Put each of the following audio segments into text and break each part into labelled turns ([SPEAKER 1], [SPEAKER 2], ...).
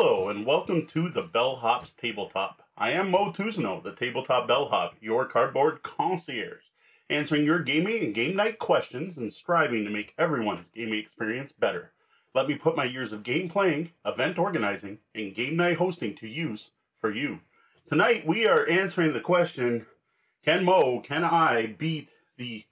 [SPEAKER 1] Hello and welcome to the Bellhop's Tabletop. I am Moe Tousignant, the Tabletop Bellhop, your cardboard concierge, answering your gaming and game night questions and striving to make everyone's gaming experience better. Let me put my years of game playing, event organizing, and game night hosting to use for you. Tonight we are answering the question Can Moe, can I beat the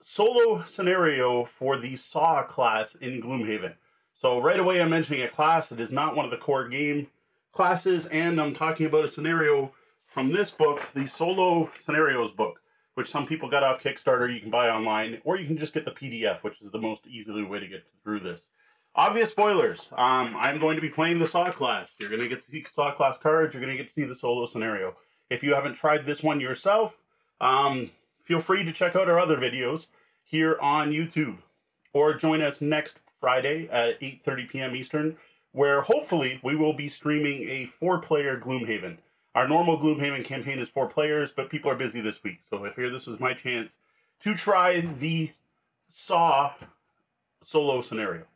[SPEAKER 1] solo scenario for the Saw class in Gloomhaven? So right away I'm mentioning a class that is not one of the core game classes, and I'm talking about a scenario from this book, the Solo Scenarios book, which some people got off Kickstarter, you can buy online, or you can just get the PDF, which is the most easily way to get through this. Obvious spoilers. Um, I'm going to be playing the Saw class. You're going to get to see Saw class cards. You're going to get to see the solo scenario. If you haven't tried this one yourself, um, feel free to check out our other videos here on YouTube. Or join us next Friday at 8.30 p.m. Eastern, where hopefully we will be streaming a four-player Gloomhaven. Our normal Gloomhaven campaign is four players, but people are busy this week. So I figured this was my chance to try the Saw solo scenario.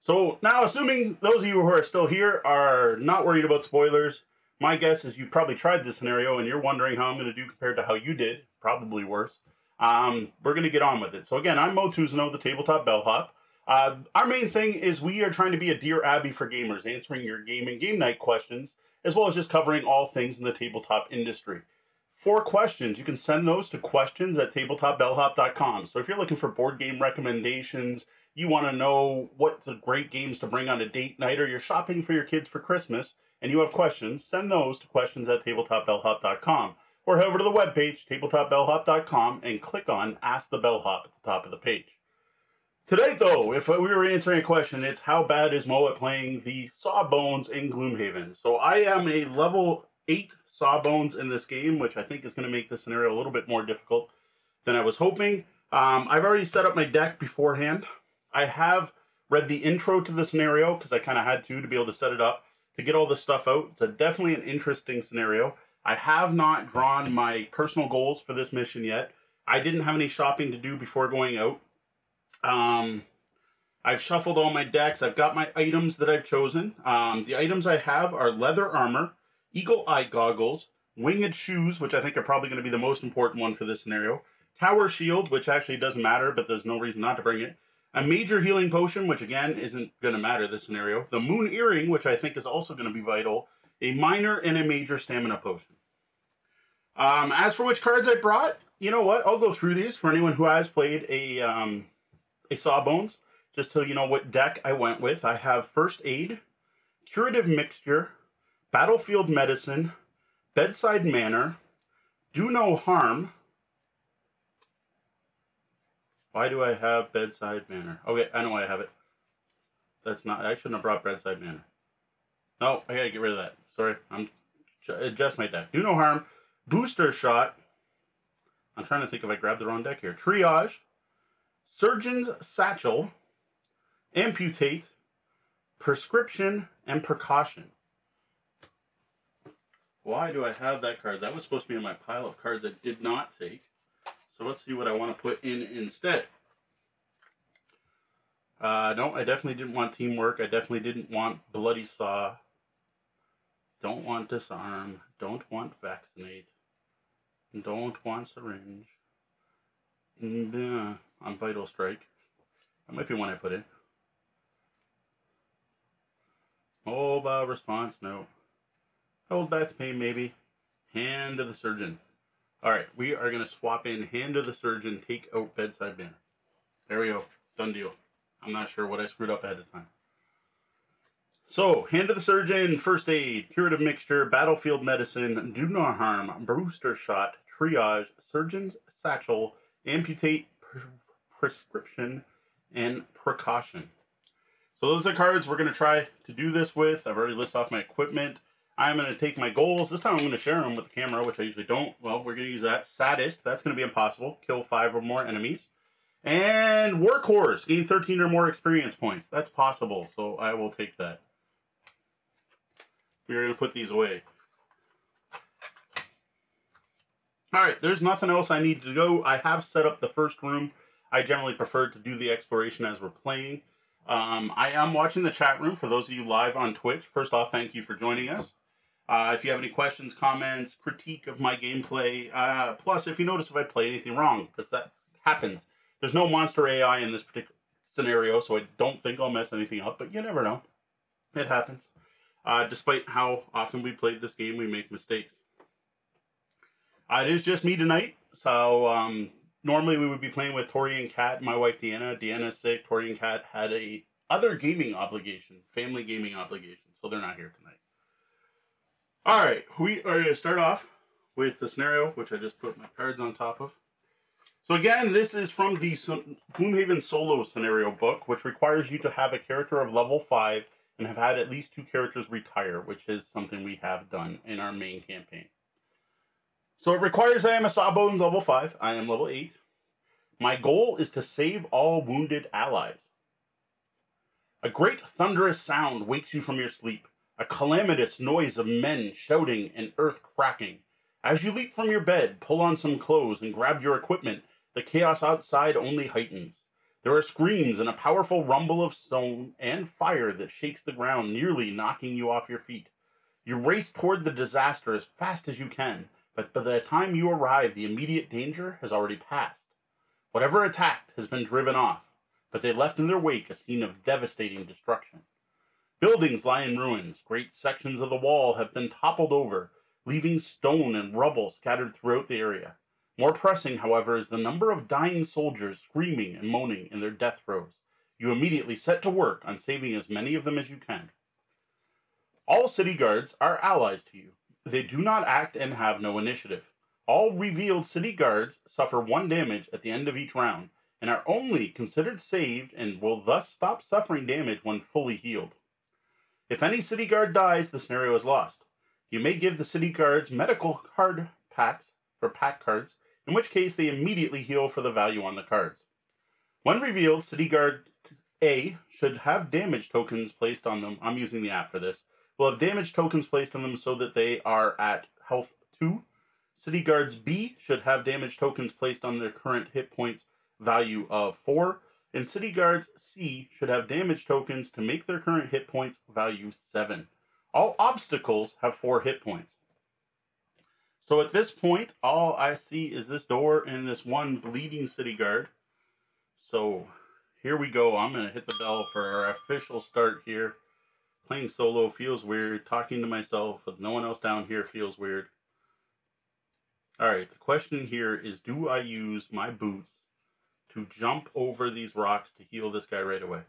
[SPEAKER 1] So now, assuming those of you who are still here are not worried about spoilers, my guess is you probably tried this scenario and you're wondering how I'm going to do compared to how you did, probably worse. Um, we're going to get on with it. So again, I'm Moe Tousignant, the Tabletop Bellhop. Uh, our main thing is we are trying to be a Dear Abby for gamers, answering your game and game night questions, as well as just covering all things in the tabletop industry. For questions, you can send those to questions at tabletopbellhop.com. So if you're looking for board game recommendations, you want to know what the great games to bring on a date night, or you're shopping for your kids for Christmas and you have questions, send those to questions at tabletopbellhop.com. Or head over to the webpage, tabletopbellhop.com, and click on Ask the Bellhop at the top of the page. Today, though, if we were answering a question, it's how bad is Moe at playing the Sawbones in Gloomhaven? So I am a level 8 Sawbones in this game, which I think is going to make this scenario a little bit more difficult than I was hoping. Um, I've already set up my deck beforehand. I have read the intro to the scenario, because I kind of had to to be able to set it up, to get all this stuff out. It's a definitely an interesting scenario. I have not drawn my personal goals for this mission yet. I didn't have any shopping to do before going out. Um, I've shuffled all my decks. I've got my items that I've chosen. Um, the items I have are leather armor, eagle eye goggles, winged shoes, which I think are probably going to be the most important one for this scenario, tower shield, which actually doesn't matter, but there's no reason not to bring it, a major healing potion, which again isn't going to matter this scenario, the moon earring, which I think is also going to be vital, a minor and a major stamina potion. Um, as for which cards I brought, you know what? I'll go through these for anyone who has played a um, a Sawbones, just to you know what deck I went with. I have First Aid, Curative Mixture, Battlefield Medicine, Bedside Manner, Do No Harm. Why do I have Bedside Manner? Okay, I know why I have it. That's not, I shouldn't have brought Bedside Manner. No, I gotta get rid of that. Sorry, I'm adjust my deck. Do No Harm, Booster Shot. I'm trying to think if I grabbed the wrong deck here. Triage, Surgeon's Satchel, Amputate, Prescription, and Precaution. Why do I have that card? That was supposed to be in my pile of cards I did not take. So let's see what I want to put in instead. Uh, no, I definitely didn't want teamwork. I definitely didn't want bloody saw. Don't want disarm. Don't want vaccinate. Don't want syringe. Yeah, on vital strike. That might be one I put in. Mobile response, no. Hold back the pain, maybe. Hand of the surgeon. All right, we are going to swap in hand of the surgeon, take out bedside manner. There we go. Done deal. I'm not sure what I screwed up ahead of time. So, hand of the surgeon, first aid, curative mixture, battlefield medicine, do no harm, booster shot, triage, surgeon's satchel, amputate, prescription, and precaution. So those are cards we're going to try to do this with. I've already listed off my equipment. I'm going to take my goals. This time I'm going to share them with the camera, which I usually don't. Well, we're going to use that. Sadist, that's going to be impossible. Kill five or more enemies. And Workhorse, gain 13 or more experience points. That's possible, so I will take that. We're going to put these away. All right, there's nothing else I need to go. I have set up the first room. I generally prefer to do the exploration as we're playing. Um, I am watching the chat room for those of you live on Twitch. First off, thank you for joining us. Uh, if you have any questions, comments, critique of my gameplay, uh, plus if you notice if I play anything wrong, because that happens. There's no monster AI in this particular scenario, so I don't think I'll mess anything up, but you never know. It happens. Uh, despite how often we played this game, we make mistakes. Uh, it is just me tonight, so um, normally we would be playing with Tori and Kat, my wife Deanna. Deanna's sick. Tori and Kat had a other gaming obligation, family gaming obligation, so they're not here tonight. All right, we are going to start off with the scenario, which I just put my cards on top of. So again, this is from the Gloomhaven solo scenario book, which requires you to have a character of level 5 and have had at least two characters retire, which is something we have done in our main campaign. So it requires I am a Sawbones level 5. I am level 8. My goal is to save all wounded allies. A great thunderous sound wakes you from your sleep, a calamitous noise of men shouting and earth cracking. As you leap from your bed, pull on some clothes, and grab your equipment, the chaos outside only heightens. There are screams and a powerful rumble of stone and fire that shakes the ground, nearly knocking you off your feet. You race toward the disaster as fast as you can, but by the time you arrive, the immediate danger has already passed. Whatever attacked has been driven off, but they left in their wake a scene of devastating destruction. Buildings lie in ruins, great sections of the wall have been toppled over, leaving stone and rubble scattered throughout the area. More pressing, however, is the number of dying soldiers screaming and moaning in their death throes. You immediately set to work on saving as many of them as you can. All city guards are allies to you, they do not act and have no initiative. All revealed city guards suffer one damage at the end of each round and are only considered saved and will thus stop suffering damage when fully healed. If any city guard dies, the scenario is lost. You may give the city guards medical card packs or pack cards, in which case they immediately heal for the value on the cards. When revealed, city guard A should have damage tokens placed on them. I'm using the app for this will have damage tokens placed on them so that they are at health 2. City Guards B should have damage tokens placed on their current hit points value of 4. And City Guards C should have damage tokens to make their current hit points value 7. All obstacles have 4 hit points. So at this point, all I see is this door and this one bleeding City Guard. So here we go. I'm going to hit the bell for our official start here. Playing solo feels weird. Talking to myself with no one else down here feels weird. Alright, the question here is do I use my boots to jump over these rocks to heal this guy right away?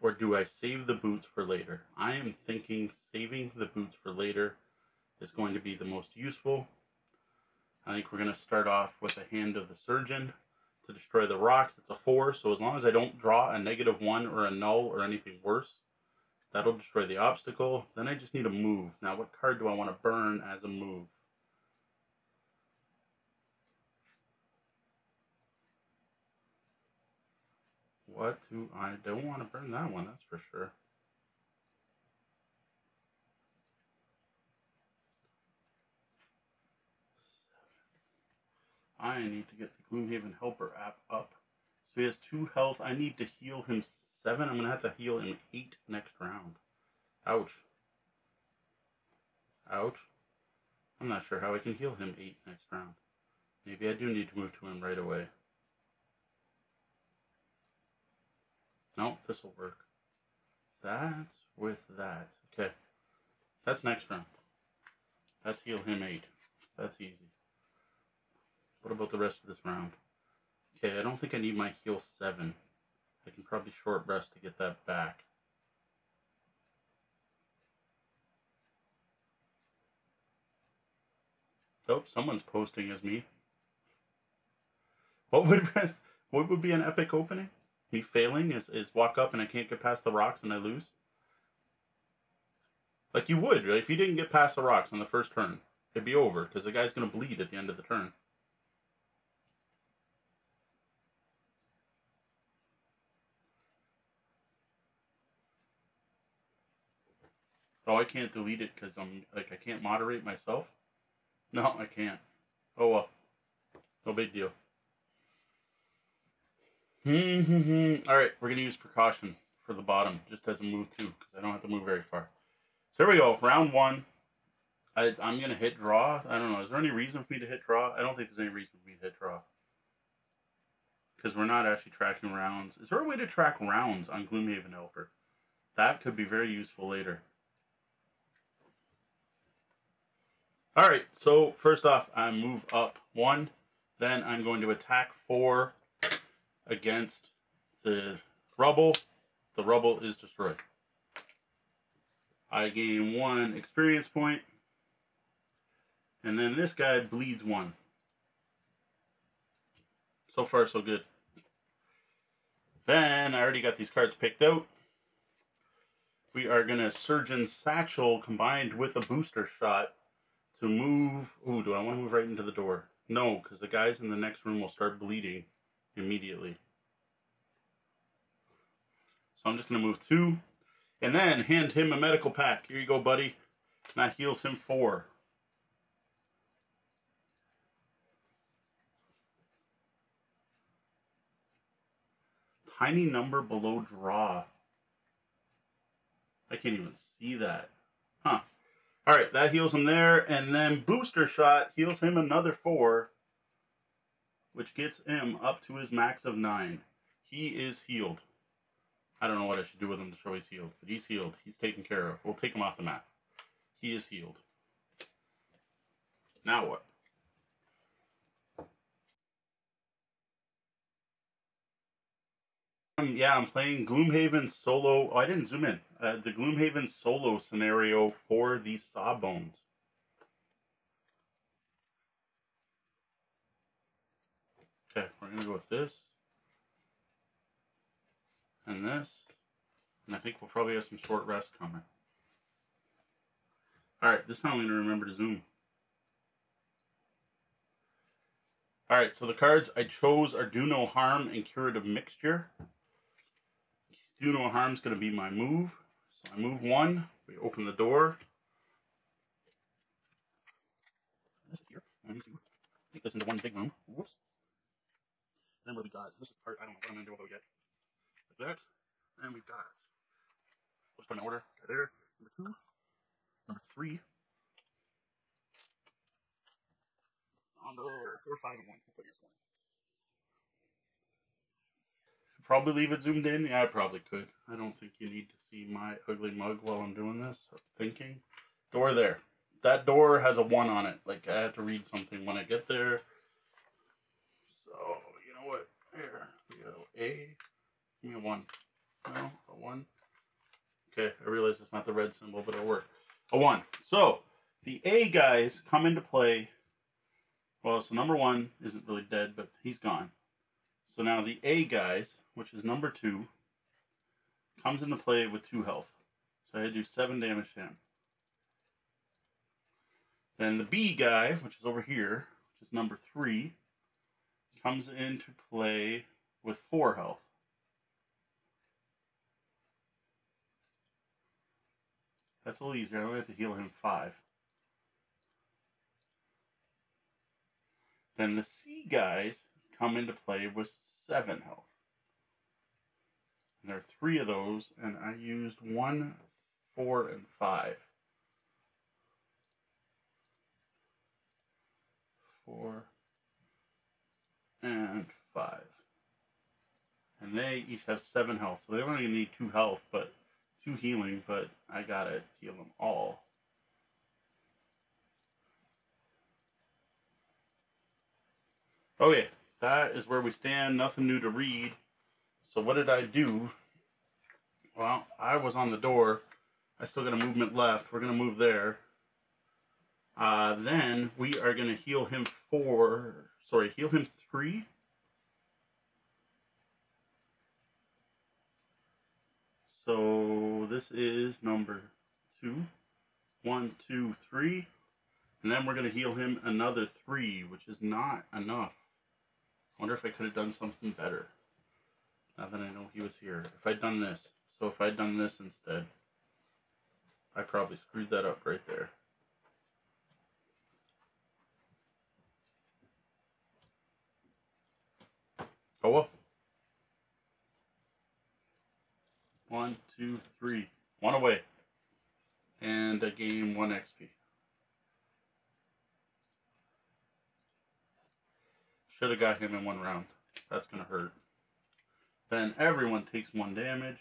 [SPEAKER 1] Or do I save the boots for later? I am thinking saving the boots for later is going to be the most useful. I think we're going to start off with a hand of the surgeon to destroy the rocks. It's a four, so as long as I don't draw a negative one or a null or anything worse, That'll destroy the obstacle. Then I just need a move. Now, what card do I want to burn as a move? What do I don't want to burn that one, that's for sure. I need to get the Gloomhaven Helper app up. So he has two health. I need to heal him seven. I'm to have to heal him eight next round. Ouch. Ouch. I'm not sure how I can heal him eight next round. Maybe I do need to move to him right away. No, this will work. That's with that. Okay. That's next round. That's heal him eight. That's easy. What about the rest of this round? Okay, I don't think I need my heal seven. I can probably short rest to get that back. Oh, someone's posting as me. What would what would be an epic opening? Me failing is, is walk up and I can't get past the rocks and I lose? Like you would, right? If you didn't get past the rocks on the first turn, it'd be over because the guy's going to bleed at the end of the turn. Oh, I can't delete it because I'm like I can't moderate myself. No, I can't. Oh well, no big deal. All right, we're gonna use precaution for the bottom, just as a move two, because I don't have to move very far. So here we go, round one. I, I'm gonna hit draw. I don't know. Is there any reason for me to hit draw? I don't think there's any reason for me to hit draw. Because we're not actually tracking rounds. Is there a way to track rounds on Gloomhaven Helper? That could be very useful later. All right, so first off, I move up one. Then I'm going to attack four against the rubble. The rubble is destroyed. I gain one experience point. And then this guy bleeds one. So far, so good. Then I already got these cards picked out. We are going to Surgeon Satchel combined with a booster shot to move. Ooh, do I want to move right into the door? No, because the guys in the next room will start bleeding immediately. So I'm just going to move two. And then hand him a medical pack. Here you go, buddy. that heals him four. Tiny number below draw. I can't even see that. Huh. All right, that heals him there. And then booster shot heals him another four, which gets him up to his max of nine. He is healed. I don't know what I should do with him to show he's healed, but he's healed. He's taken care of. We'll take him off the map. He is healed. Now what? Um, yeah, I'm playing Gloomhaven solo. Oh, I didn't zoom in. Uh, the Gloomhaven solo scenario for the Sawbones. Okay, we're gonna go with this and this, and I think we'll probably have some short rest coming. All right, this time I'm gonna remember to zoom. All right, so the cards I chose are Do No Harm and Curative Mixture. Do no harm is going to be my move. So I move one. We open the door. This is here. I need to make this into one big room. Whoops. Then what we got? This is part. I don't know what I'm going to do. We get? Like that. And we've got. Let's put in order. Okay, there. Number two. Number three. On the four, five, and one. We'll put this one. Probably leave it zoomed in. Yeah, I probably could. I don't think you need to see my ugly mug while I'm doing this. Thinking. Door there. That door has a one on it. Like, I have to read something when I get there. So, you know what? Here we go. A. Give me a one. No, a one. Okay, I realize it's not the red symbol, but it'll work. A one. So, the A guys come into play. Well, so number one isn't really dead, but he's gone. So now the A guys which is number two, comes into play with two health. So I had to do seven damage to him. Then the B guy, which is over here, which is number three, comes into play with four health. That's a little easier. I only have to heal him five. Then the C guys come into play with seven health. And there are three of those, and I used one, four, and five. Four and five. And they each have seven health, so they only need two health, but two healing, but I gotta heal them all. Oh, okay, that is where we stand. Nothing new to read. So what did I do? Well, I was on the door. I still got a movement left. We're going to move there. Uh, then we are going to heal him four. Sorry, heal him three. So this is number two. One, two, three. And then we're going to heal him another three, which is not enough. I wonder if I could have done something better. Now that I know he was here. If I'd done this. So if I'd done this instead, I probably screwed that up right there. Oh well. One, two, three. One away. And a game one XP. Should have got him in one round. That's gonna hurt. Then everyone takes one damage.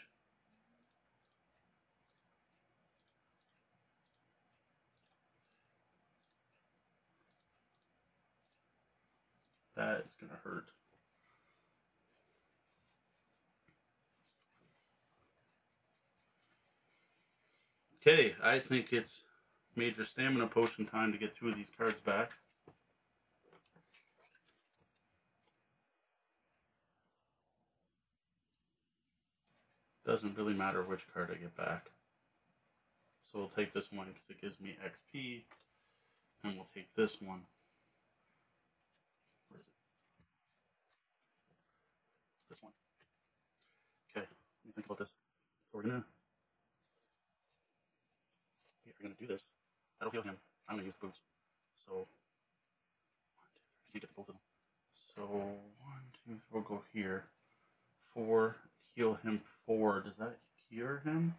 [SPEAKER 1] That is gonna hurt. Okay, I think it's major stamina potion time to get two of these cards back. Doesn't really matter which card I get back. So we'll take this one because it gives me XP. And we'll take this one. Where is it? This one. Okay, let me think about this. So we're gonna if we're gonna do this, that'll heal him. I'm gonna use the boots. So one, two, three. I can't get both of them. So one, two, three, we'll go here. Four, heal him four. Does that cure him?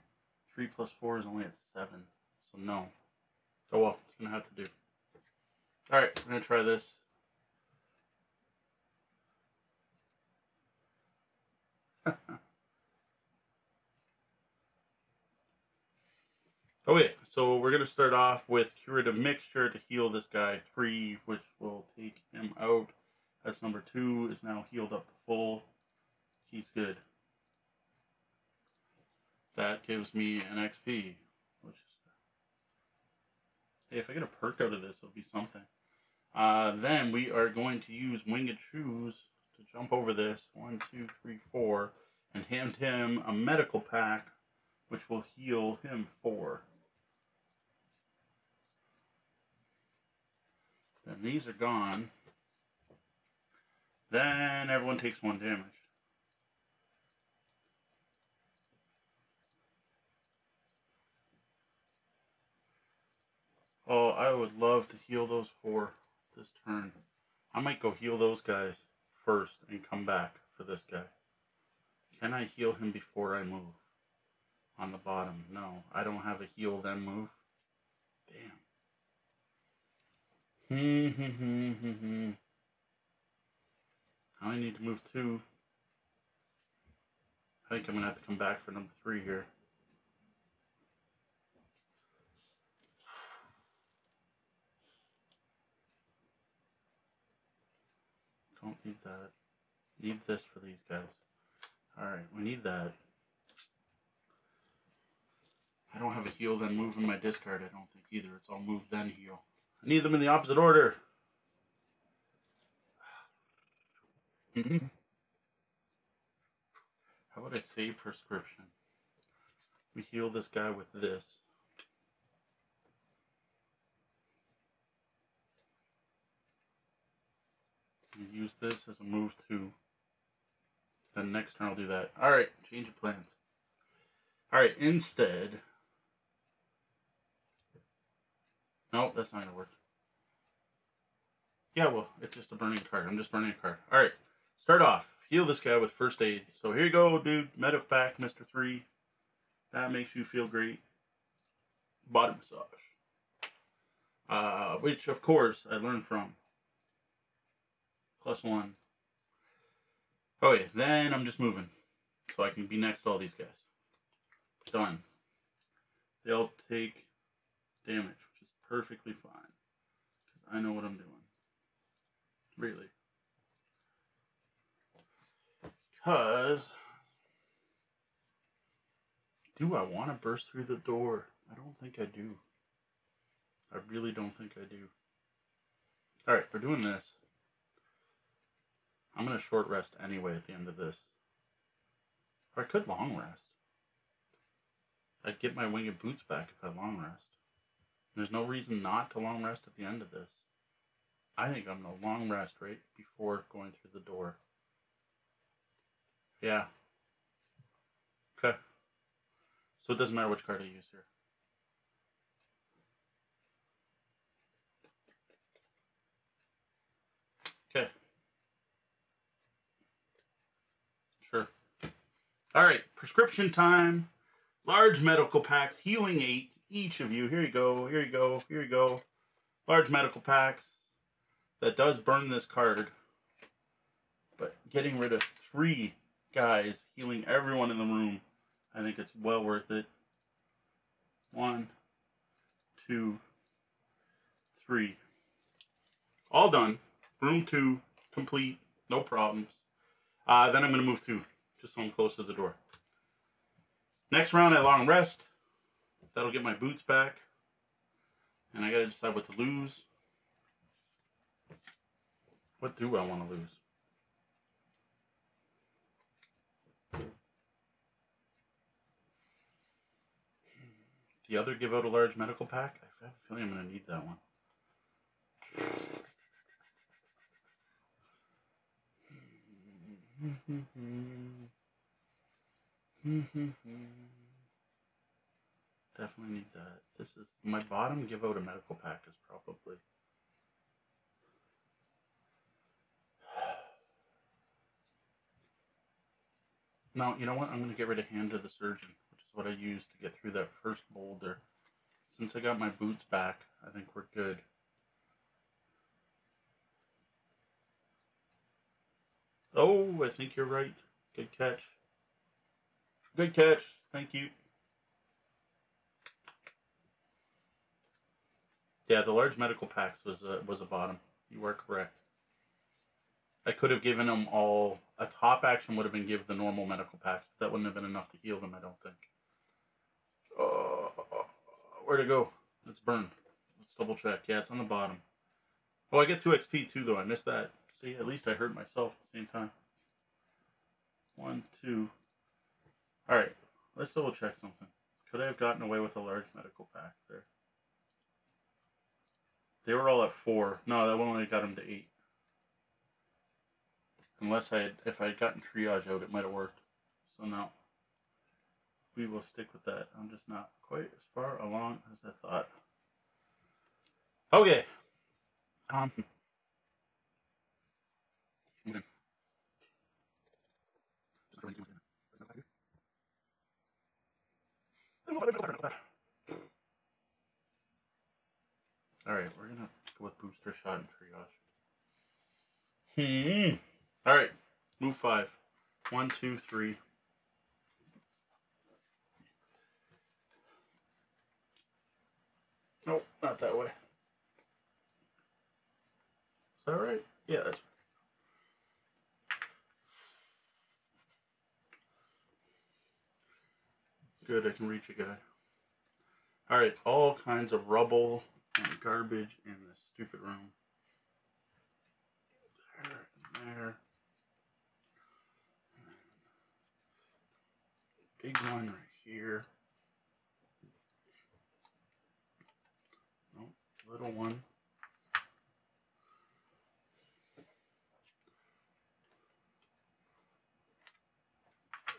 [SPEAKER 1] Three plus four is only at seven. So no. Oh well, it's gonna have to do. Alright, we're gonna try this. Oh, okay, so we're gonna start off with curative mixture to heal this guy three, which will take him out. That's number two is now healed up to full. He's good. That gives me an XP, which is hey, if I get a perk out of this, it'll be something. Uh, then we are going to use winged shoes to jump over this one, two, three, four, and hand him a medical pack, which will heal him four. Then these are gone. Then everyone takes one damage. Oh, I would love to heal those four this turn. I might go heal those guys first and come back for this guy. Can I heal him before I move? On the bottom. No, I don't have a heal then move. Damn. Hmm, hmm, hmm. I need to move two. I think I'm gonna have to come back for number three here. Don't need that. Need this for these guys. Alright, we need that. I don't have a heal then move in my discard, I don't think either. It's all move then heal. I need them in the opposite order. How would I say prescription? We heal this guy with this. Use this as a move to. Then next turn I'll do that. Alright, change of plans. Alright, instead. No, that's not gonna work. Yeah, well, it's just a burning card. I'm just burning a card. Alright, start off. Heal this guy with first aid. So here you go, dude. Medic pack, Mr. 3. That makes you feel great. Body massage. Uh, which, of course, I learned from. Plus one. Oh, okay, then I'm just moving. So I can be next to all these guys. Done. They'll take damage, which is perfectly fine. Because I know what I'm doing. Really. Because. Do I want to burst through the door? I don't think I do. I really don't think I do. Alright, we're doing this. I'm going to short rest anyway at the end of this. Or I could long rest. I'd get my winged boots back if I long rest. There's no reason not to long rest at the end of this. I think I'm going to long rest right before going through the door. Yeah. Okay. So it doesn't matter which card I use here. Okay. Sure. All right, prescription time. Large medical packs, healing eight, each of you. Here you go, here you go, here you go. Large medical packs. That does burn this card. But getting rid of three guys, healing everyone in the room, I think it's well worth it. One, two, three. All done. Room two, complete, no problems. Uh, then I'm going to move two, just so I'm close to the door. Next round at long rest. That'll get my boots back. And I got to decide what to lose. What do I want to lose? The other give out a large medical pack? I have a feeling I'm going to need that one. Mm-hmm. Definitely need that. This is my bottom give out a medical pack is probably. No, you know what? I'm going to get rid of Hand of the Surgeon, which is what I used to get through that first boulder. Since I got my boots back, I think we're good. Oh, I think you're right. Good catch. Good catch. Thank you. Yeah, the large medical packs was a, was a bottom. You are correct. I could have given them all a top action would have been give the normal medical packs, but that wouldn't have been enough to heal them. I don't think. Uh, where to go? Let's burn. Let's double check. Yeah, it's on the bottom. Oh, I get two XP too, though. I missed that. See, at least I hurt myself at the same time. One, two. All right, let's double check something. Could I have gotten away with a large medical pack there? They were all at four. No, that one only got them to eight. Unless I had, if I had gotten triage out, it might have worked. So no. We will stick with that. I'm just not quite as far along as I thought. Okay. Um. All right, we're gonna go with booster shot and triage. Hmm. All right, move five. One, two, three. Nope, not that way. Is that right? Yeah, Good, I can reach a guy. Alright, all kinds of rubble and garbage in this stupid room. There and there. Big one right here. Nope, little one.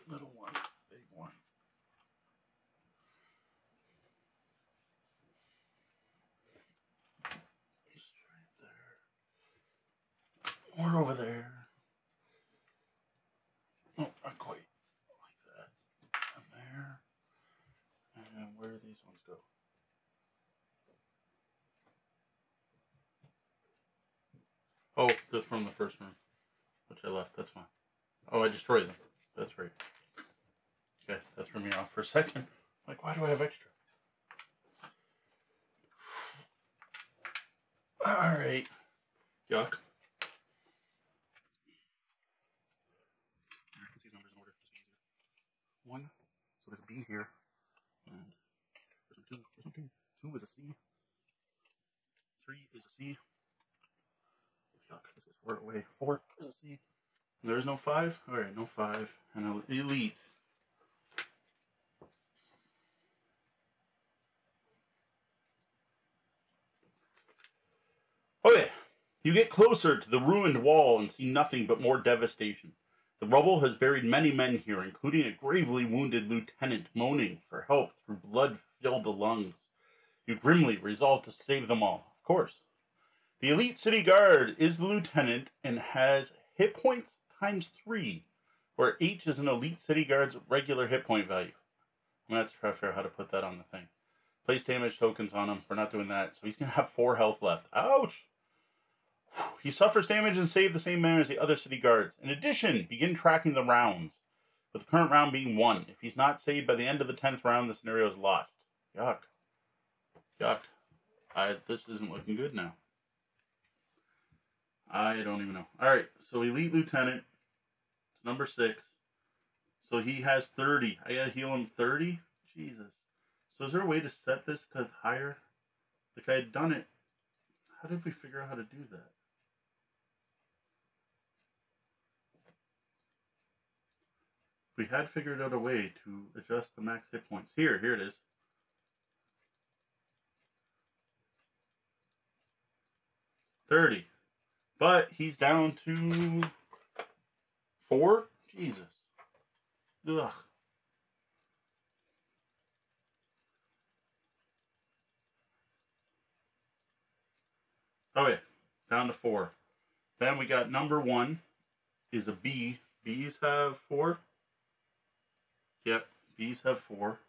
[SPEAKER 1] Little one, big one. Just right Or over there. Oh, not quite like that. And there. And then where do these ones go? Oh, that's from the first room, which I left. That's fine. Oh, I destroyed them. That's right. Okay, that threw me off for a second. Like, why do I have extra? All right. Yuck. Here, put these numbers in order, just be easier. One, so there's a B here, and there's two. There's two. Two is a C. Three is a C. Yuck, this is far away. Four is a C. There's no five? Alright, no five. And an elite. Okay, you get closer to the ruined wall and see nothing but more devastation. The rubble has buried many men here, including a gravely wounded lieutenant moaning for help through blood filled the lungs. You grimly resolve to save them all, of course. The elite city guard is the lieutenant and has hit points times three, where H is an elite city guard's regular hit point value. I'm gonna have to try to figure out how to put that on the thing. Place damage tokens on him. We're not doing that. So he's gonna have four health left. Ouch! He suffers damage and save the same manner as the other city guards. In addition, begin tracking the rounds. With the current round being one. If he's not saved by the end of the tenth round, the scenario is lost. Yuck. Yuck. I this isn't looking good now. I don't even know. Alright, so Elite Lieutenant. It's number six. So he has 30. I gotta heal him 30? Jesus. So is there a way to set this to higher? Like I had done it. How did we figure out how to do that? We had figured out a way to adjust the max hit points. Here, here it is. Thirty. But he's down to four? Jesus. Ugh. Oh yeah, down to four. Then we got number one is a B. B's have four. Yep, B's have four.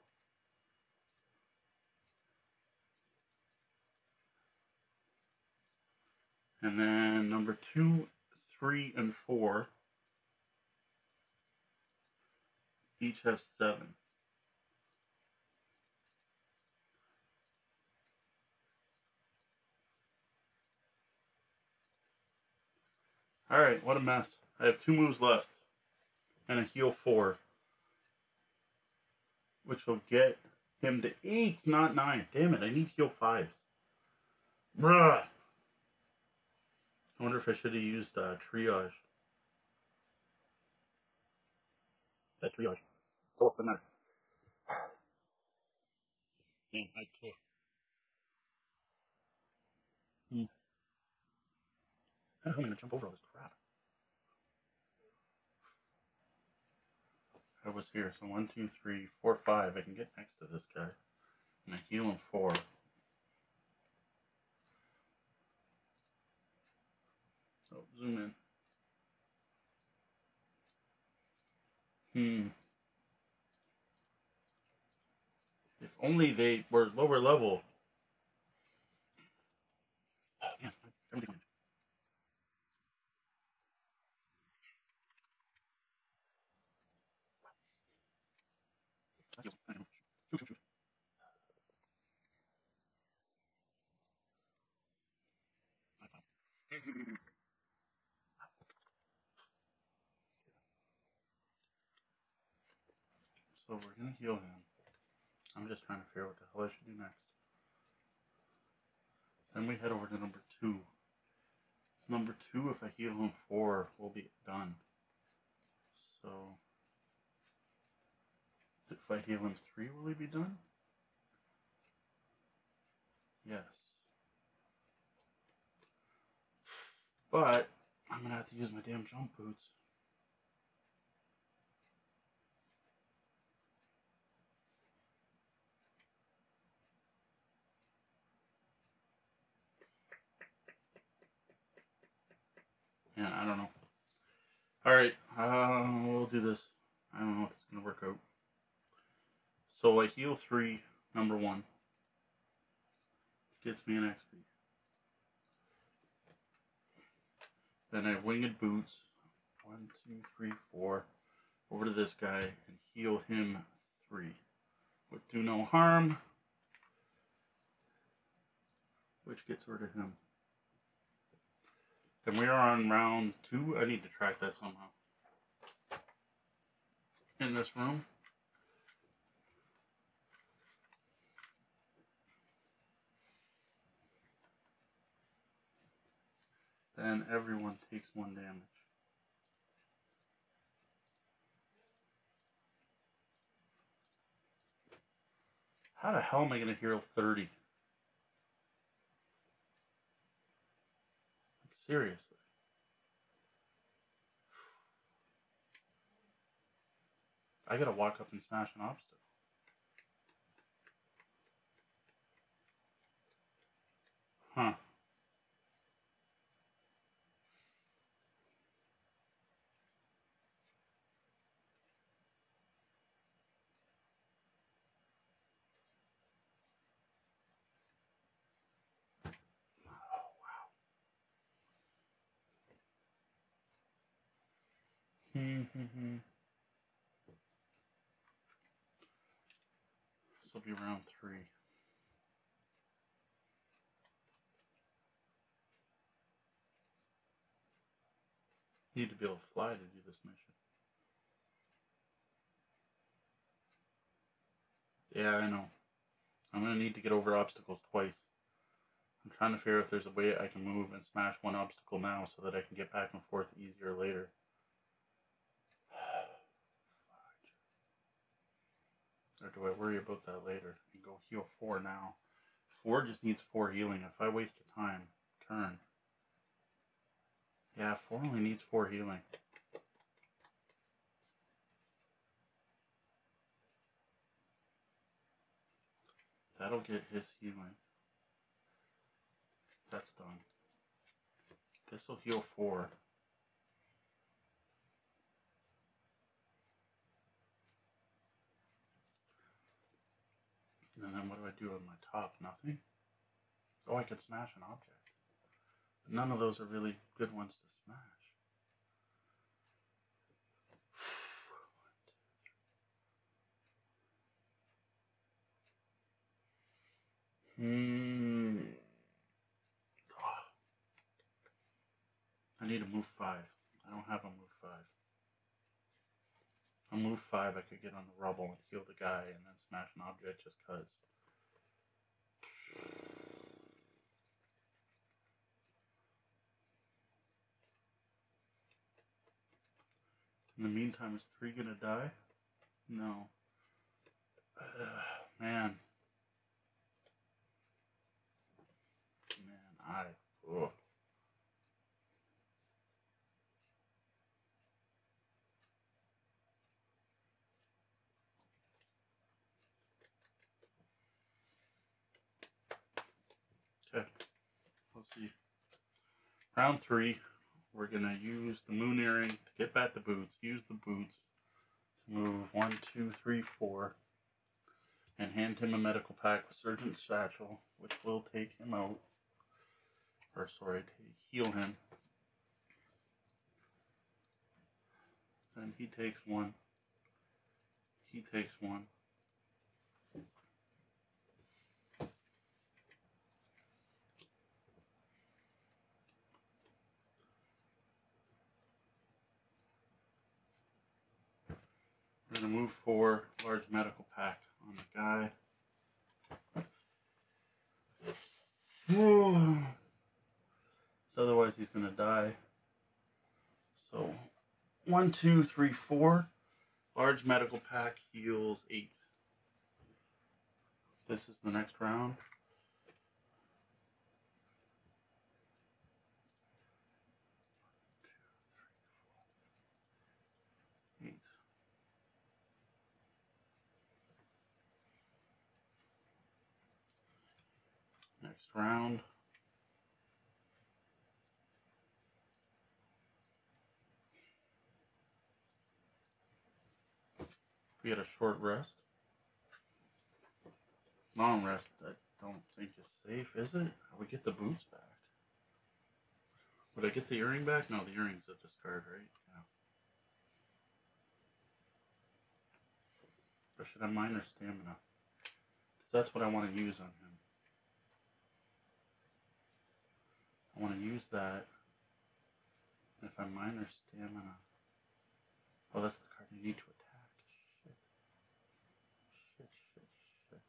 [SPEAKER 1] And then number two, three, and four each have seven. Alright, what a mess. I have two moves left. And a heal four. Which will get him to eight, not nine. Damn it, I need to heal fives. Bruh. I wonder if I should have used uh, triage. That's triage. Go up the matter. Yeah, I can't. Hmm. How am I gonna jump over all this crap? I was here, so one, two, three, four, five. I can get next to this guy. And I heal him four. So zoom in. Hmm. If only they were lower level. Oh, man, So we're gonna heal him. I'm just trying to figure out what the hell I should do next. Then we head over to number two. Number two, if I heal him four, we'll be done. So if I heal him three, will he be done? Yes. But I'm gonna have to use my damn jump boots. Yeah, I don't know. Alright, uh, we'll do this. I don't know if it's gonna work out. So I heal three, number one. Gets me an XP. Then I winged boots. One, two, three, four. Over to this guy and heal him three. Would do no harm. Which gets rid of him. And we are on round two. I need to track that somehow. In this room. Then everyone takes one damage. How the hell am I going to heal 30? Like, seriously. I gotta walk up and smash an obstacle. Huh. Mm-hmm. this will be round three. Need to be able to fly to do this mission. Yeah, I know. I'm gonna need to get over obstacles twice. I'm trying to figure if there's a way I can move and smash one obstacle now so that I can get back and forth easier later. Or do I worry about that later and go heal four now? Four just needs four healing. If I waste a time, turn. Yeah, four only needs four healing. That'll get his healing. That's done. This will heal four. And then what do I do on my top? Nothing? Oh, I could smash an object. But none of those are really good ones to smash. Hmm. I need to move five. I don't have a move move five, I could get on the rubble and heal the guy and then smash an object just cause. In the meantime, is three gonna die? No. Man. Man, I. Ugh. Okay. Let's see. Round three, we're gonna use the moon earring to get back the boots. Use the boots to move one, two, three, four, and hand him a medical pack with Surgeon Satchel, which will take him out. Or sorry, take, heal him. Then he takes one. He takes one. We're gonna move four large medical pack on the guy. so otherwise he's gonna die. So one, two, three, four. Large medical pack heals eight. This is the next round. Eight. Next round. We had a short rest. Long rest, I don't think is safe, is it? We get the boots back. Would I get the earring back? No, the earring's a discard, right? Yeah. Or should I minor stamina? Because that's what I want to use on him. I want to use that. If I'm minor stamina. Oh, that's the card you need to attack. Shit. Shit, shit, shit.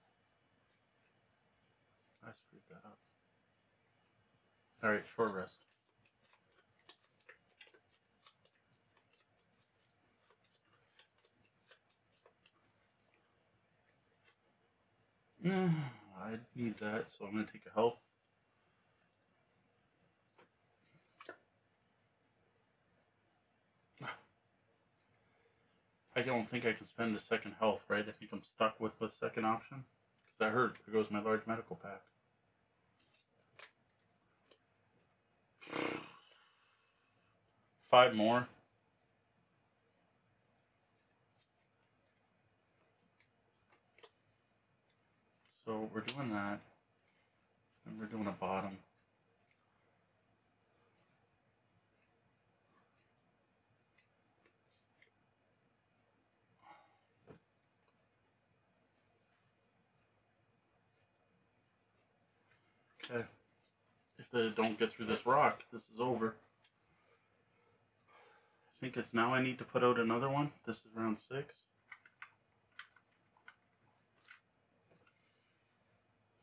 [SPEAKER 1] I screwed that up. Alright, short rest. I need that, so I'm going to take a health. I don't think I can spend a second health, right? I think I'm stuck with the second option. Because I heard there goes my large medical pack. Five more. So we're doing that. And we're doing a bottom. Okay. If they don't get through this rock, this is over. I think it's now I need to put out another one. This is round six.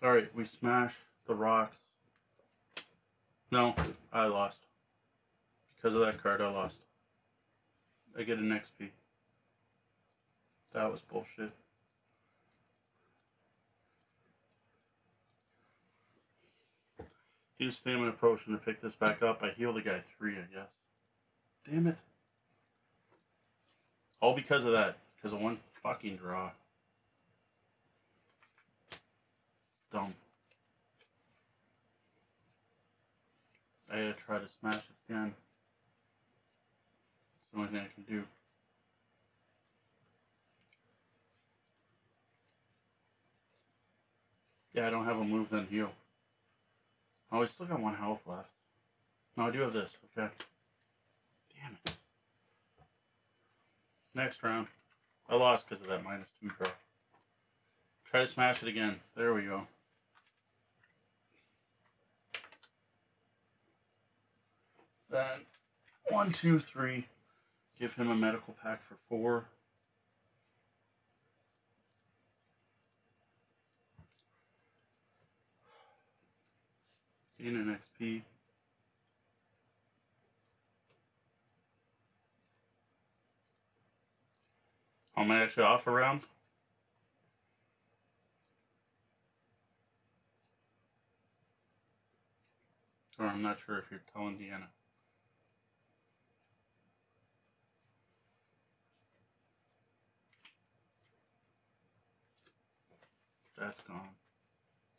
[SPEAKER 1] Alright, we smash the rocks. No, I lost. Because of that card, I lost. I get an XP. That was bullshit. Use stamina potion to pick this back up. I heal the guy three, I guess. Damn it. All because of that. Because of one fucking draw. It's dumb. I gotta try to smash it again. It's the only thing I can do. Yeah, I don't have a move then heal. Oh, I still got one health left. No, I do have this. Okay. Damn it. Next round. I lost because of that minus two draw. Try to smash it again. There we go. Then one, two, three. Give him a medical pack for four. Gain an XP. Am I actually off around. Or I'm not sure if you're telling Deanna. That's gone.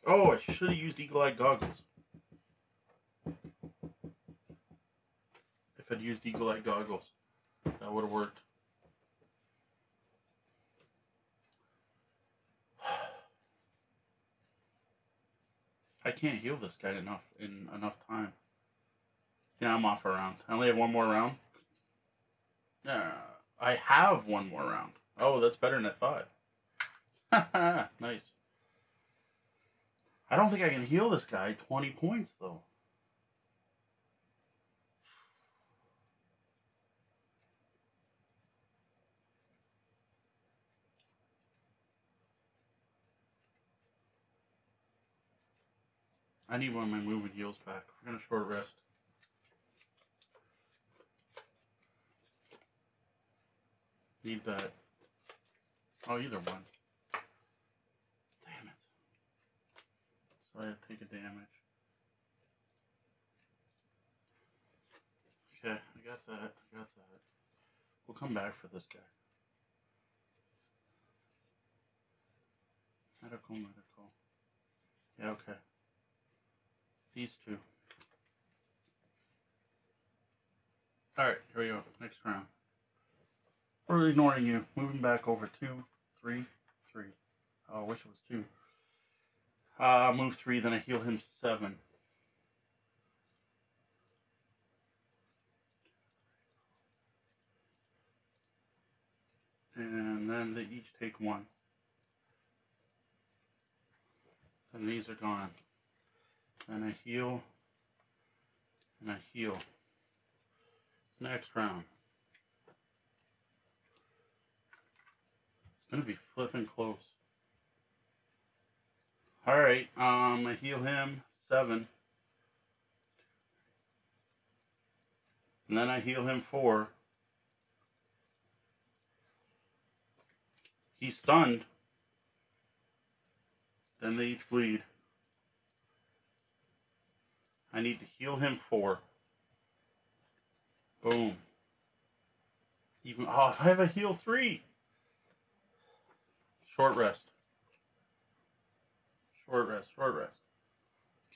[SPEAKER 1] Oh, I should have used Eagle Eye goggles. If I'd used Eagle Eye goggles, that would have worked. I can't heal this guy enough in enough time. Yeah, I'm off a round. I only have one more round. Yeah, I have one more round. Oh, that's better than I thought. nice. I don't think I can heal this guy 20 points, though. I need one of my moving heals back. We're gonna short rest. Need that. Oh, either one. Damn it. So I have to take a damage. Okay, I got that. I got that. We'll come back for this guy. Medical, medical. Yeah, okay. These two. Alright, here we go. Next round. We're ignoring you. Moving back over two, three, three. Oh, I wish it was two. Uh, move three, then I heal him seven. And then they each take one. And these are gone. And I heal. And I heal. Next round. It's gonna be flipping close. Alright, um I heal him seven. And then I heal him four. He's stunned. Then they each bleed. I need to heal him four. Boom. Even oh, I have a heal three. Short rest. Short rest. Short rest.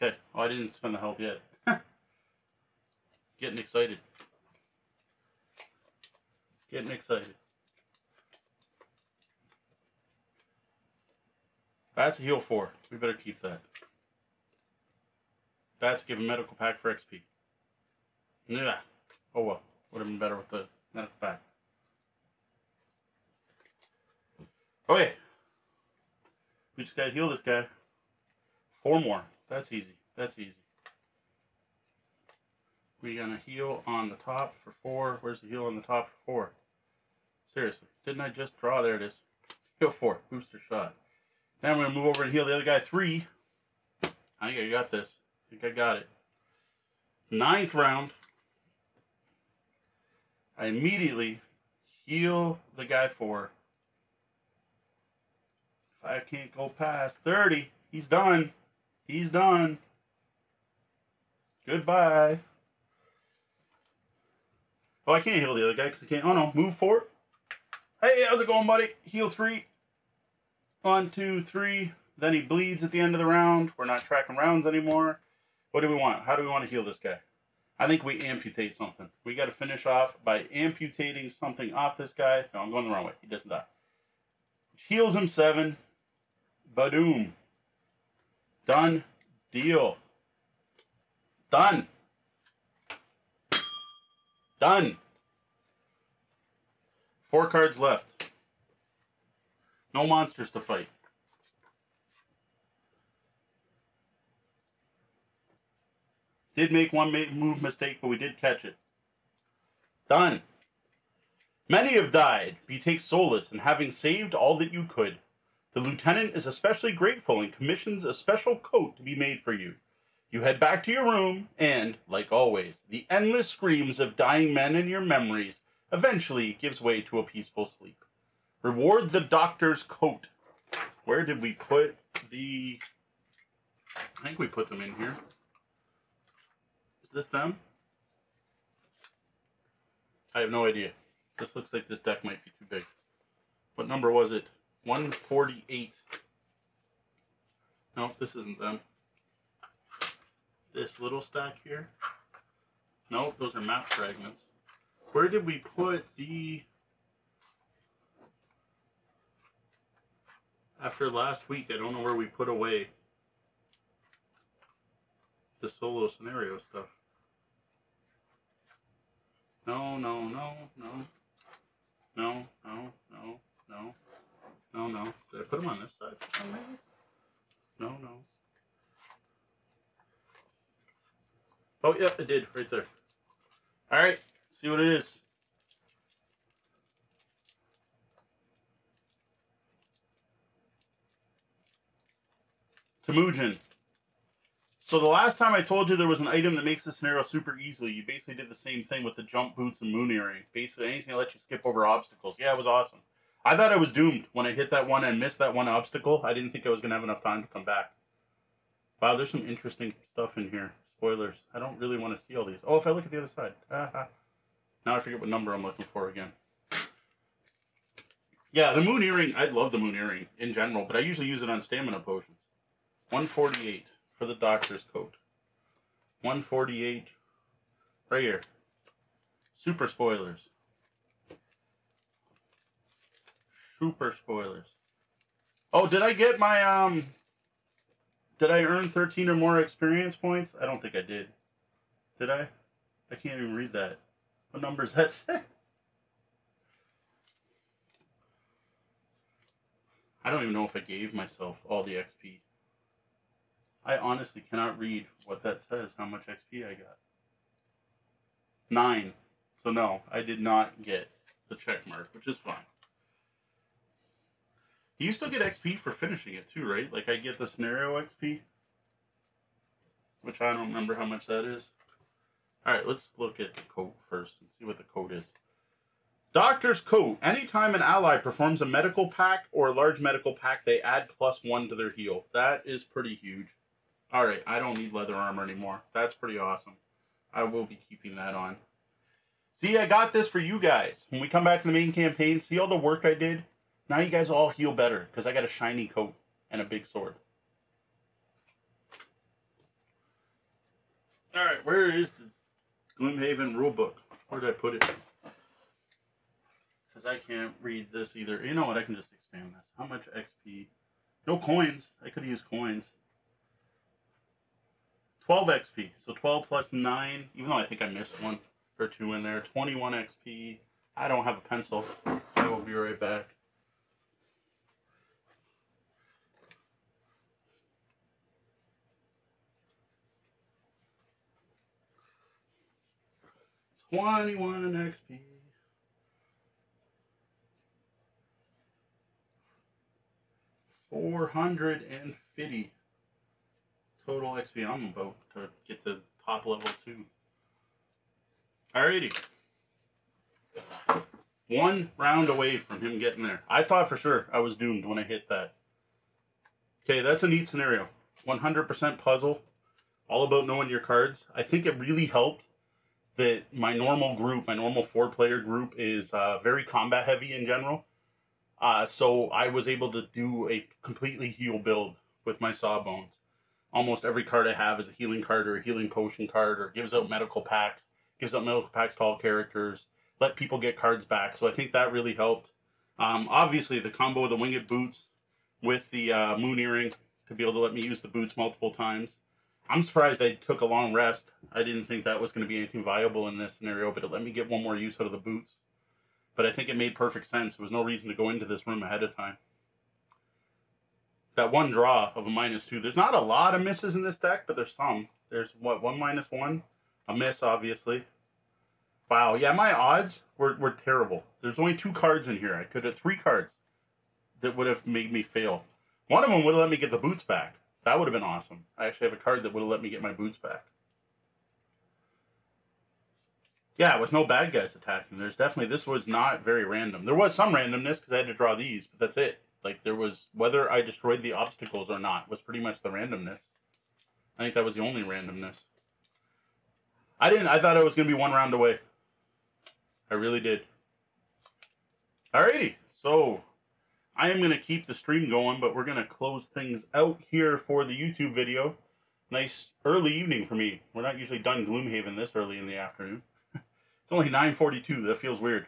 [SPEAKER 1] Okay. Oh, I didn't spend the health yet. Getting excited. Getting excited. That's a heal four. We better keep that. That's give a medical pack for XP. Yeah. Oh well. Would have been better with the medical pack. Oh, okay. We just gotta heal this guy. Four more. That's easy. That's easy. We're gonna heal on the top for four. Where's the heal on the top for four? Seriously, didn't I just draw? There it is. Heal four, booster shot. Now I'm gonna move over and heal the other guy three. I think I got this. I think I got it. Ninth round. I immediately heal the guy four. If I can't go past 30, he's done. He's done. Goodbye. Oh, I can't heal the other guy because I can't. Oh no, move four. Hey, how's it going, buddy? Heal three. One, two, three. Then he bleeds at the end of the round. We're not tracking rounds anymore. What do we want? How do we want to heal this guy? I think we amputate something. We got to finish off by amputating something off this guy. No, I'm going the wrong way. He doesn't die. Heals him seven. Badoom. Done. Deal. Done. Done. Four cards left. No monsters to fight. Did make one move mistake, but we did catch it. Done. Many have died, but you take solace in having saved all that you could. The lieutenant is especially grateful and commissions a special coat to be made for you. You head back to your room, and, like always, the endless screams of dying men in your memories eventually gives way to a peaceful sleep. Reward the doctor's coat. Where did we put the... I think we put them in here this them? I have no idea. This looks like this deck might be too big. What number was it? 148. No, this isn't them. This little stack here. No, those are map fragments. Where did we put the... After last week, I don't know where we put away the solo scenario stuff. No, no, no, no. No, no, no, no. No, no. Did I put them on this side? No, no. Oh, yeah, I did. Right there. Alright. See what it is. Temujin. So the last time I told you there was an item that makes the scenario super easily, you basically did the same thing with the jump boots and moon earring. Basically anything that lets you skip over obstacles. Yeah, it was awesome. I thought I was doomed when I hit that one and missed that one obstacle. I didn't think I was going to have enough time to come back. Wow, there's some interesting stuff in here. Spoilers. I don't really want to see all these. Oh, if I look at the other side. now I forget what number I'm looking for again. Yeah, the moon earring, I love the moon earring in general, but I usually use it on stamina potions. 148 for the doctor's coat. 148 right here. Super spoilers. Super spoilers. Oh, did I get my um did I earn 13 or more experience points? I don't think I did. Did I? I can't even read that. What number does that say? I don't even know if I gave myself all the XP. I honestly cannot read what that says, how much XP I got. Nine. So no, I did not get the check mark, which is fine. You still get XP for finishing it too, right? Like I get the scenario XP, which I don't remember how much that is. All right, let's look at the coat first and see what the coat is. Doctor's coat. Anytime an ally performs a medical pack or a large medical pack, they add plus one to their heal. That is pretty huge. All right, I don't need leather armor anymore. That's pretty awesome. I will be keeping that on. See, I got this for you guys. When we come back to the main campaign, see all the work I did? Now you guys all heal better because I got a shiny coat and a big sword. All right, where is the Gloomhaven rulebook? Where did I put it? Because I can't read this either. You know what? I can just expand this. How much XP? No coins. I could use coins. 12 XP. So 12 plus 9, even though I think I missed one or two in there. 21 XP. I don't have a pencil. I will be right back. Twenty-one XP. Four hundred and fifty total XP. I'm about to get to top level two. Alrighty. One round away from him getting there. I thought for sure I was doomed when I hit that. Okay, that's a neat scenario. 100% puzzle. All about knowing your cards. I think it really helped that my normal group, my normal four player group, is uh, very combat heavy in general. Uh, so I was able to do a completely heal build with my Sawbones. Almost every card I have is a healing card or a healing potion card or gives out medical packs, gives out medical packs to all characters, let people get cards back. So I think that really helped. Um, obviously, the combo of the winged boots with the uh, moon earring to be able to let me use the boots multiple times. I'm surprised I took a long rest. I didn't think that was going to be anything viable in this scenario, but it let me get one more use out of the boots. But I think it made perfect sense. There was no reason to go into this room ahead of time. That one draw of a minus two. There's not a lot of misses in this deck, but there's some. There's what, one minus one? A miss, obviously. Wow, yeah, my odds were, were terrible. There's only two cards in here. I could have three cards that would have made me fail. One of them would have let me get the boots back. That would have been awesome. I actually have a card that would have let me get my boots back. Yeah, with no bad guys attacking. There's definitely this was not very random. There was some randomness because I had to draw these, but that's it. Like there was whether I destroyed the obstacles or not was pretty much the randomness. I think that was the only randomness. I didn't. I thought I was gonna be one round away. I really did. Alrighty, so I am gonna keep the stream going, but we're gonna close things out here for the YouTube video. Nice early evening for me. We're not usually done Gloomhaven this early in the afternoon. It's only 9:42. That feels weird.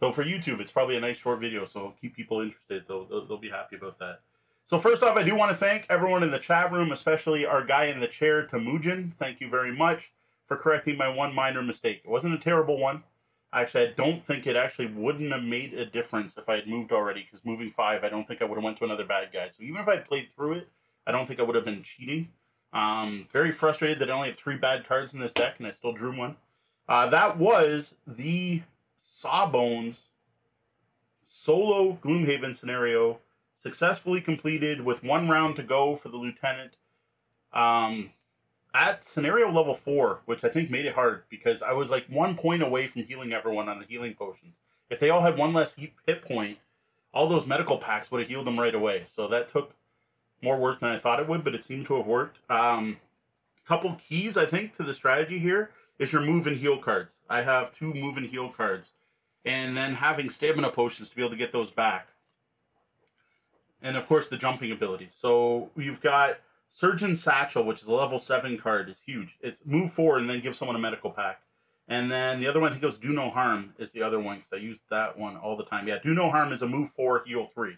[SPEAKER 1] So for YouTube, it's probably a nice short video, so it'll keep people interested. They'll, they'll, they'll be happy about that. So first off, I do want to thank everyone in the chat room, especially our guy in the chair, Tamujin. Thank you very much for correcting my one minor mistake. It wasn't a terrible one. Actually, I don't think it actually wouldn't have made a difference if I had moved already, because moving five, I don't think I would have went to another bad guy. So even if I played through it, I don't think I would have been cheating. Um, very frustrated that I only have three bad cards in this deck, and I still drew one. Uh, that was the Sawbones solo Gloomhaven scenario successfully completed with one round to go for the lieutenant. Um, at scenario level four, which I think made it hard because I was like one point away from healing everyone on the healing potions. If they all had one less hit point, all those medical packs would have healed them right away. So that took more work than I thought it would, but it seemed to have worked. Um, couple keys, I think, to the strategy here is your move and heal cards. I have two move and heal cards. And then having stamina potions to be able to get those back. And of course the jumping ability. So you've got Surgeon Satchel, which is a level 7 card, is huge. It's move forward and then give someone a medical pack. And then the other one I think goes Do No Harm is the other one because I use that one all the time. Yeah, Do No Harm is a move 4, heal 3.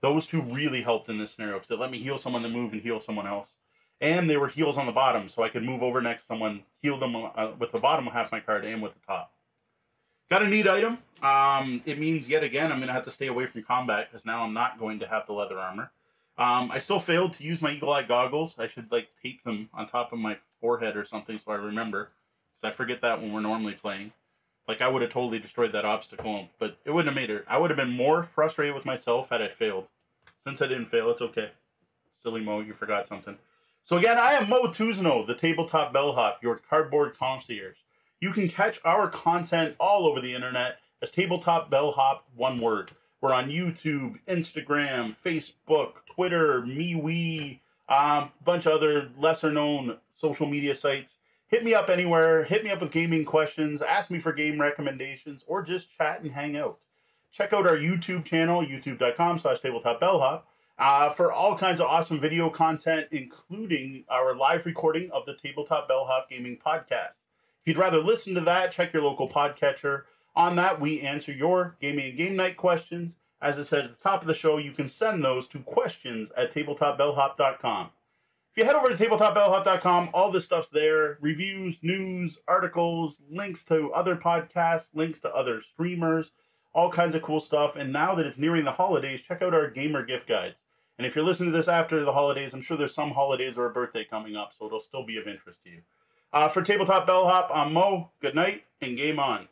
[SPEAKER 1] Those two really helped in this scenario because it let me heal someone to move and heal someone else and they were heals on the bottom, so I could move over next someone, heal them uh, with the bottom half my card and with the top. Got a neat item. Um, it means yet again I'm going to have to stay away from combat because now I'm not going to have the leather armor. Um, I still failed to use my eagle eye goggles. I should like tape them on top of my forehead or something so I remember. Because I forget that when we're normally playing. Like I would have totally destroyed that obstacle, but it wouldn't have made it. I would have been more frustrated with myself had I failed. Since I didn't fail, it's okay. Silly Moe, you forgot something. So again, I am Moe Tousignant, the Tabletop Bellhop, your cardboard concierge. You can catch our content all over the internet as Tabletop Bellhop, one word. We're on YouTube, Instagram, Facebook, Twitter, MeWe, a um, bunch of other lesser known social media sites. Hit me up anywhere. Hit me up with gaming questions. Ask me for game recommendations or just chat and hang out. Check out our YouTube channel, youtube.com slash tabletop bellhop uh, for all kinds of awesome video content, including our live recording of the Tabletop Bellhop Gaming podcast. You'd rather listen to that, check your local podcatcher. On that, we answer your gaming and game night questions. As I said at the top of the show, you can send those to questions at tabletopbellhop.com. If you head over to tabletopbellhop.com, all this stuff's there reviews, news, articles, links to other podcasts, links to other streamers, all kinds of cool stuff. And now that it's nearing the holidays, check out our gamer gift guides. And if you're listening to this after the holidays, I'm sure there's some holidays or a birthday coming up, so it'll still be of interest to you. Uh, for Tabletop Bellhop, I'm Moe. Good night and game on.